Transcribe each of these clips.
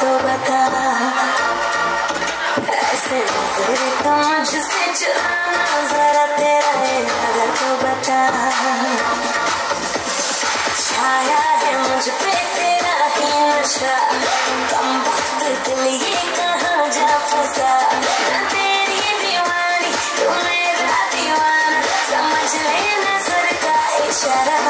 तो बता ऐसे नज़र तो मुझसे चुराना जरा तेरा इरादा तो बता छाया है मुझ पे तेरा ही नशा कम वक्त दिल ये कहाँ जा फंसा तेरी दीवानी तू मेरा दीवाना समझ लेना सर का इशारा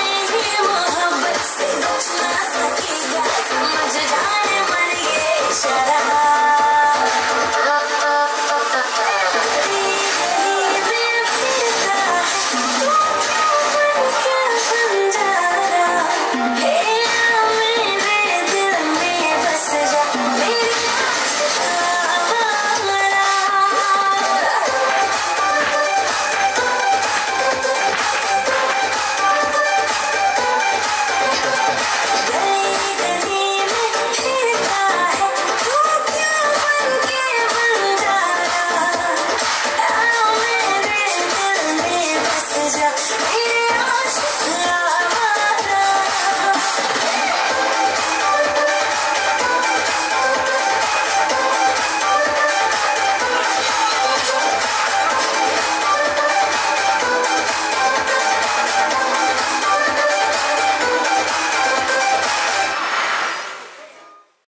बस जा